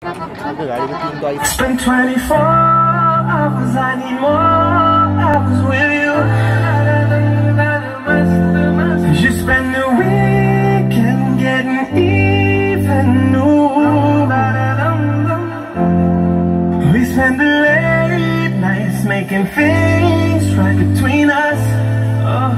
그 Spend 24 hours, I need more hours with you. You spend the weekend getting even new. We spend the late nights making things right between us. Oh,